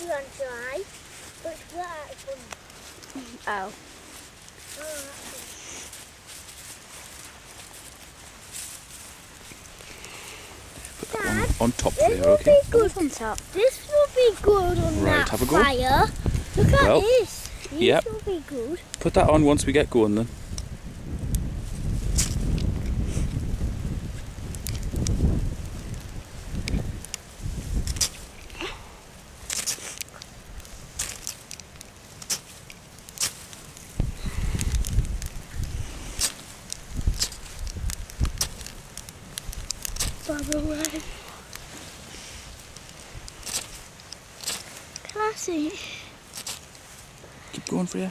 you and dry, but? Oh. On, top this there, okay? good on top. This will be good on right, that have a go. fire. Look at well, this. This yep. will be good. Put that on once we get going then. Bubble wrap. Classy. Keep going for you.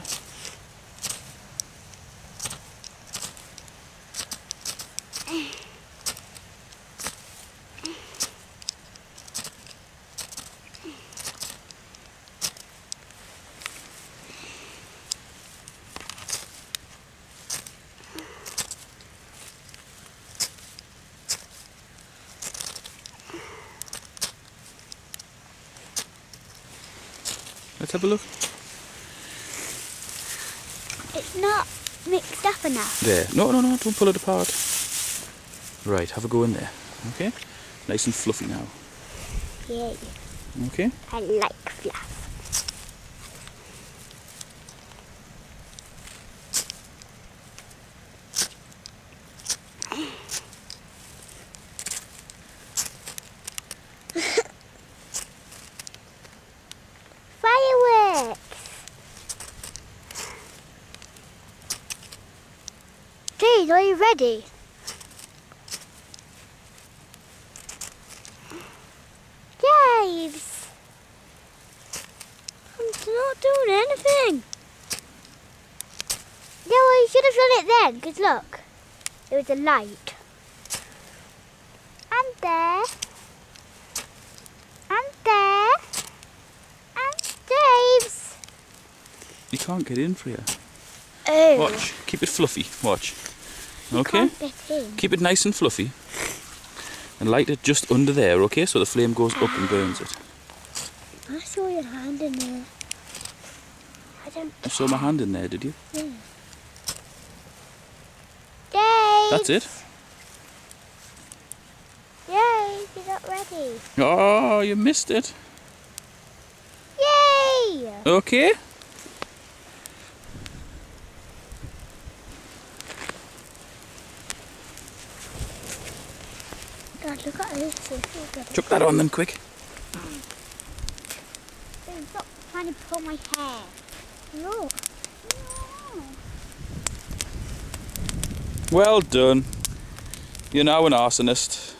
Let's have a look. It's not mixed up enough. There. No, no, no, don't pull it apart. Right, have a go in there. Okay? Nice and fluffy now. Yay. Okay? I like fluff. Jade, are you ready? James! I'm not doing anything. Yeah, well, you should have done it then, because look, it was a light. And there. And there. And Dave's. You can't get in for you. Oh. Watch. Keep it fluffy. Watch. You Okay? can't get in. Keep it nice and fluffy. And light it just under there, okay? So the flame goes up and burns it. I saw your hand in there. I don't You saw my hand in there, did you? Dave. That's it. Yay, you're not ready. Oh, you missed it. Yay! Okay. Dad, look at this. Chuck that on then, quick. Stop trying to pull my hair. Look. No. Well done. You're now an arsonist.